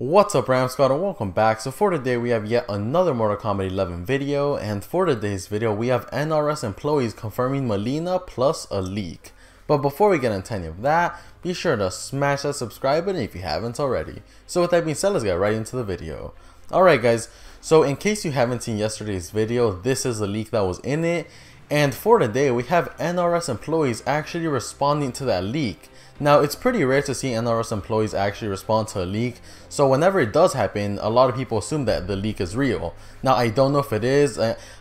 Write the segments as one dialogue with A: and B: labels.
A: What's up Ram Squad and welcome back. So for today we have yet another Mortal Kombat 11 video and for today's video we have NRS employees confirming Mileena plus a leak. But before we get into any of that, be sure to smash that subscribe button if you haven't already. So with that being said, let's get right into the video. Alright guys, so in case you haven't seen yesterday's video, this is the leak that was in it. And for today, we have NRS employees actually responding to that leak. Now, it's pretty rare to see NRS employees actually respond to a leak, so whenever it does happen, a lot of people assume that the leak is real. Now, I don't know if it is.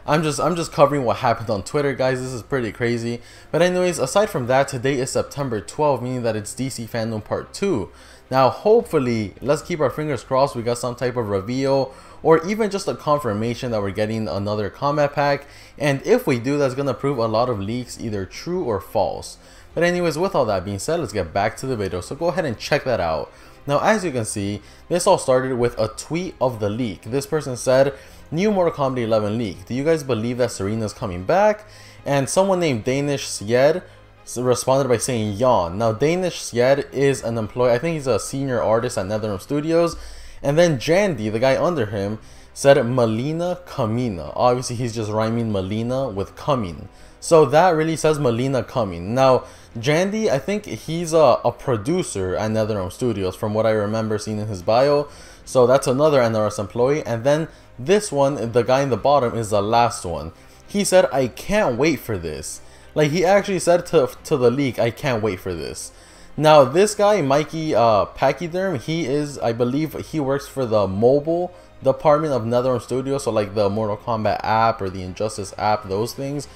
A: I'm just I'm just covering what happened on Twitter, guys. This is pretty crazy. But anyways, aside from that, today is September 12, meaning that it's DC FanDome Part 2. Now, hopefully, let's keep our fingers crossed we got some type of reveal or even just a confirmation that we're getting another Kombat pack. And if we do, that's going to prove a lot of leaks either true or false. But anyways, with all that being said, let's get back to the video. So go ahead and check that out. Now, as you can see, this all started with a tweet of the leak. This person said, New Mortal Kombat 11 leak. Do you guys believe that Sareena's coming back? And someone named Danish Syed responded by saying yawn. Now, Danish Syed is an employee, I think he's a senior artist at NetherRealm Studios. And then Jandy, the guy under him, said Mileena Kamina. Obviously, he's just rhyming Mileena with coming. So that really says Mileena coming. Now, Jandy, I think he's a, a producer at NetherRealm Studios from what I remember seeing in his bio. So that's another NRS employee. And then this one, the guy in the bottom, is the last one. He said, I can't wait for this. Like, he actually said to, to the leak, I can't wait for this. Now, this guy, Mikey uh, Pachyderm, he is, I believe, he works for the mobile department of NetherRealm Studios. So, like the Mortal Kombat app or the Injustice app, those things.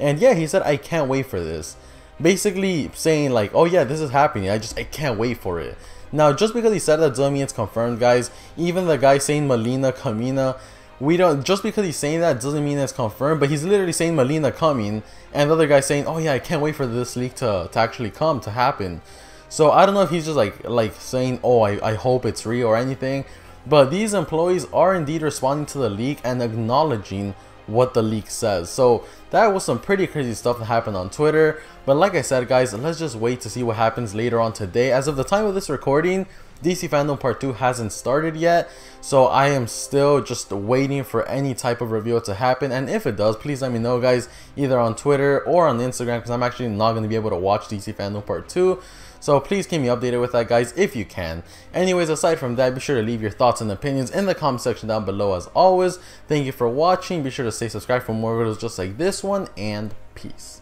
A: And yeah, he said, I can't wait for this basically saying like, oh yeah, this is happening. I just I can't wait for it. Now, just because he said that doesn't mean it's confirmed, guys. Even the guy saying Mileena Kamina, we don't. Just because he's saying that doesn't mean it's confirmed. But he's literally saying Mileena coming, and the other guy saying, oh yeah, I can't wait for this leak to to actually come to happen. So I don't know if he's just like like saying, oh, I I hope it's real or anything. But these employees are indeed responding to the leak and acknowledging what the leak says. So that was some pretty crazy stuff that happened on Twitter. But like I said guys, let's just wait to see what happens later on today. As of the time of this recording, DC FanDome Part 2 hasn't started yet, so I am still just waiting for any type of reveal to happen, and if it does, please let me know guys, either on Twitter or on Instagram, because I'm actually not going to be able to watch DC FanDome Part 2, so please keep me updated with that guys if you can. Anyways, aside from that, be sure to leave your thoughts and opinions in the comment section down below as always. Thank you for watching, be sure to stay subscribed for more videos just like this one, and peace.